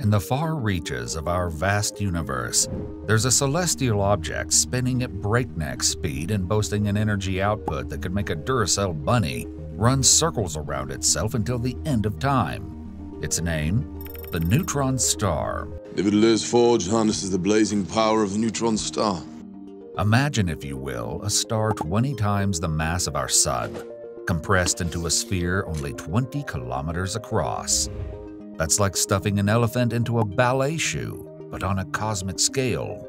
In the far reaches of our vast universe, there's a celestial object spinning at breakneck speed and boasting an energy output that could make a Duracell bunny run circles around itself until the end of time. Its name? The Neutron Star. Nevertheless, Forge harnesses the blazing power of the neutron star. Imagine, if you will, a star 20 times the mass of our Sun, compressed into a sphere only 20 kilometers across. That's like stuffing an elephant into a ballet shoe, but on a cosmic scale.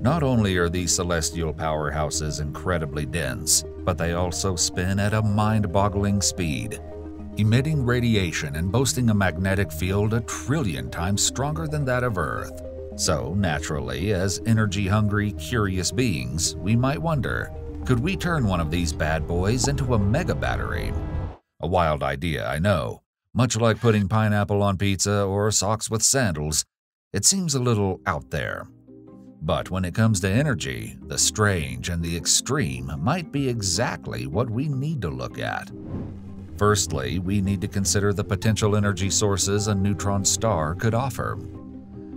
Not only are these celestial powerhouses incredibly dense, but they also spin at a mind boggling speed, emitting radiation and boasting a magnetic field a trillion times stronger than that of Earth. So, naturally, as energy hungry, curious beings, we might wonder could we turn one of these bad boys into a mega battery? A wild idea, I know, much like putting pineapple on pizza or socks with sandals, it seems a little out there. But when it comes to energy, the strange and the extreme might be exactly what we need to look at. Firstly, we need to consider the potential energy sources a neutron star could offer.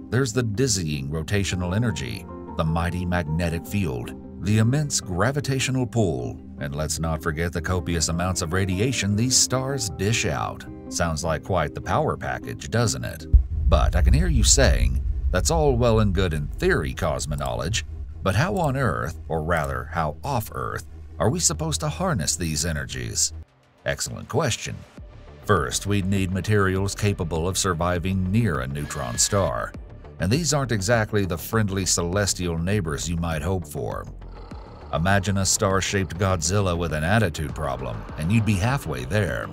There's the dizzying rotational energy, the mighty magnetic field, the immense gravitational pull, and let's not forget the copious amounts of radiation these stars dish out. Sounds like quite the power package, doesn't it? But I can hear you saying, that's all well and good in theory, cosmoknowledge, but how on Earth, or rather, how off Earth, are we supposed to harness these energies? Excellent question. First, we'd need materials capable of surviving near a neutron star, and these aren't exactly the friendly celestial neighbors you might hope for. Imagine a star shaped Godzilla with an attitude problem, and you'd be halfway there.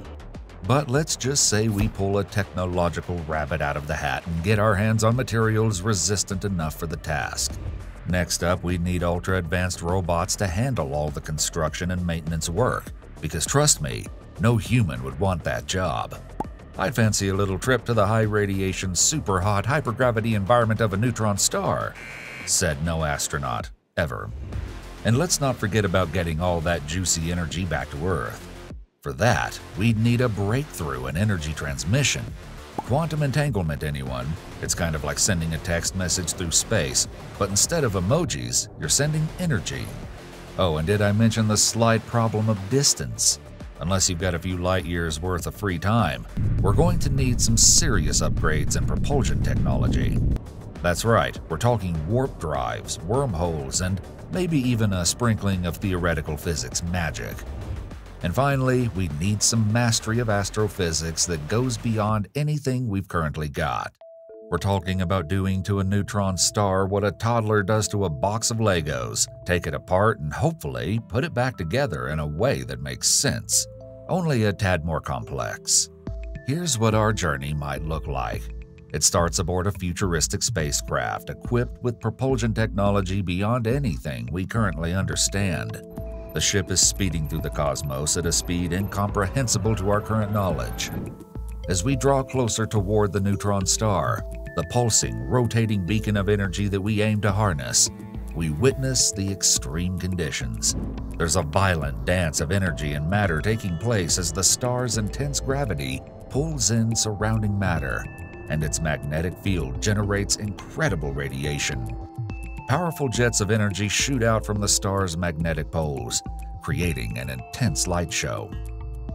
But let's just say we pull a technological rabbit out of the hat and get our hands on materials resistant enough for the task. Next up, we'd need ultra advanced robots to handle all the construction and maintenance work, because trust me, no human would want that job. I'd fancy a little trip to the high radiation, super hot hypergravity environment of a neutron star, said no astronaut, ever. And let's not forget about getting all that juicy energy back to Earth. For that, we'd need a breakthrough in energy transmission. Quantum entanglement, anyone? It's kind of like sending a text message through space, but instead of emojis, you're sending energy. Oh, and did I mention the slight problem of distance? Unless you've got a few light years worth of free time, we're going to need some serious upgrades in propulsion technology. That's right, we're talking warp drives, wormholes, and maybe even a sprinkling of theoretical physics magic. And finally, we need some mastery of astrophysics that goes beyond anything we've currently got. We're talking about doing to a neutron star what a toddler does to a box of Legos take it apart and hopefully put it back together in a way that makes sense, only a tad more complex. Here's what our journey might look like. It starts aboard a futuristic spacecraft equipped with propulsion technology beyond anything we currently understand. The ship is speeding through the cosmos at a speed incomprehensible to our current knowledge. As we draw closer toward the neutron star, the pulsing, rotating beacon of energy that we aim to harness, we witness the extreme conditions. There's a violent dance of energy and matter taking place as the star's intense gravity pulls in surrounding matter, and its magnetic field generates incredible radiation. Powerful jets of energy shoot out from the star's magnetic poles, creating an intense light show.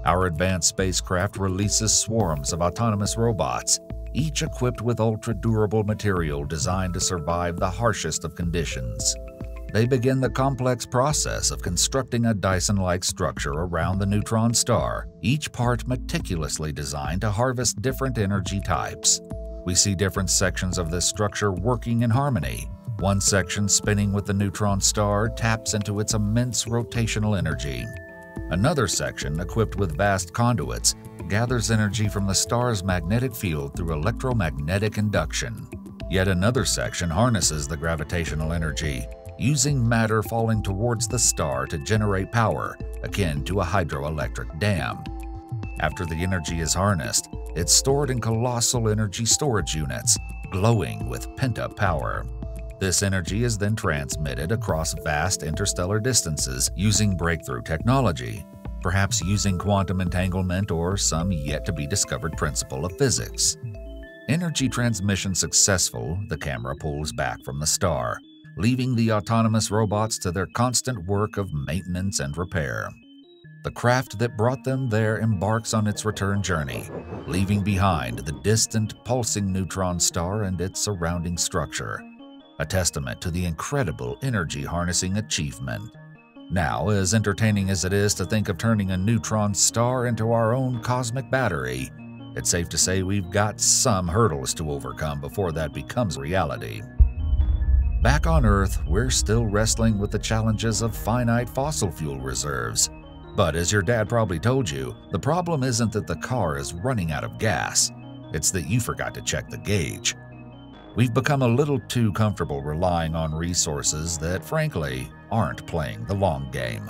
Our advanced spacecraft releases swarms of autonomous robots, each equipped with ultra durable material designed to survive the harshest of conditions. They begin the complex process of constructing a Dyson like structure around the neutron star, each part meticulously designed to harvest different energy types. We see different sections of this structure working in harmony, one section spinning with the neutron star taps into its immense rotational energy. Another section, equipped with vast conduits, gathers energy from the star's magnetic field through electromagnetic induction. Yet another section harnesses the gravitational energy, using matter falling towards the star to generate power, akin to a hydroelectric dam. After the energy is harnessed, it's stored in colossal energy storage units, glowing with pent up power. This energy is then transmitted across vast interstellar distances using breakthrough technology, perhaps using quantum entanglement or some yet to be discovered principle of physics. Energy transmission successful, the camera pulls back from the star, leaving the autonomous robots to their constant work of maintenance and repair. The craft that brought them there embarks on its return journey, leaving behind the distant pulsing neutron star and its surrounding structure, a testament to the incredible energy harnessing achievement. Now, as entertaining as it is to think of turning a neutron star into our own cosmic battery, it's safe to say we've got some hurdles to overcome before that becomes reality. Back on Earth, we're still wrestling with the challenges of finite fossil fuel reserves but as your dad probably told you, the problem isn't that the car is running out of gas, it's that you forgot to check the gauge. We've become a little too comfortable relying on resources that, frankly, aren't playing the long game.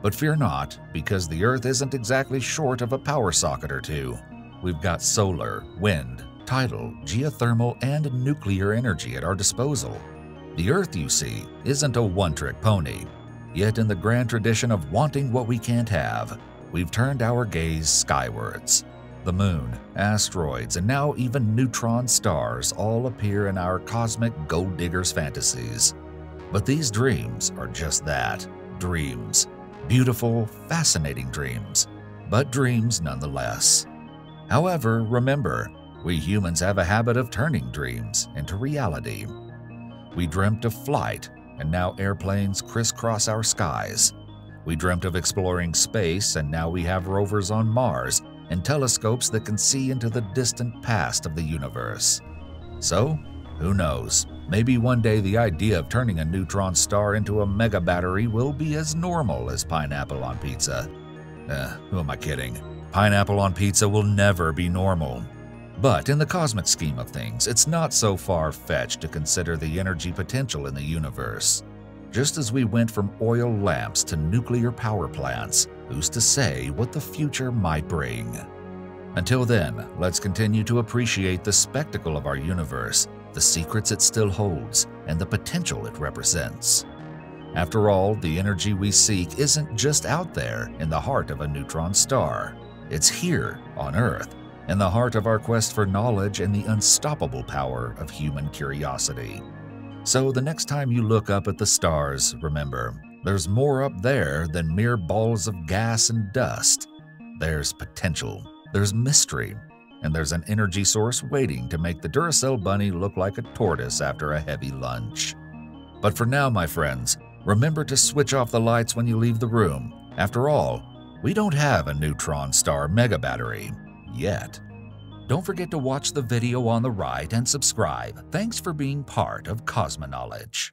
But fear not, because the Earth isn't exactly short of a power socket or two. We've got solar, wind, tidal, geothermal, and nuclear energy at our disposal. The Earth, you see, isn't a one trick pony. Yet, in the grand tradition of wanting what we can't have, we've turned our gaze skywards. The moon, asteroids, and now even neutron stars all appear in our cosmic gold diggers fantasies. But these dreams are just that dreams. Beautiful, fascinating dreams, but dreams nonetheless. However, remember, we humans have a habit of turning dreams into reality. We dreamt of flight and now airplanes crisscross our skies. We dreamt of exploring space, and now we have rovers on Mars and telescopes that can see into the distant past of the universe. So, who knows? Maybe one day the idea of turning a neutron star into a mega battery will be as normal as pineapple on pizza. Eh, who am I kidding? Pineapple on pizza will never be normal. But in the cosmic scheme of things, it's not so far-fetched to consider the energy potential in the universe. Just as we went from oil lamps to nuclear power plants, who's to say what the future might bring? Until then, let's continue to appreciate the spectacle of our universe, the secrets it still holds, and the potential it represents. After all, the energy we seek isn't just out there in the heart of a neutron star. It's here on Earth in the heart of our quest for knowledge and the unstoppable power of human curiosity. So the next time you look up at the stars, remember, there's more up there than mere balls of gas and dust. There's potential, there's mystery, and there's an energy source waiting to make the Duracell bunny look like a tortoise after a heavy lunch. But for now, my friends, remember to switch off the lights when you leave the room. After all, we don't have a neutron star mega battery yet. Don't forget to watch the video on the right and subscribe. Thanks for being part of Cosmoknowledge.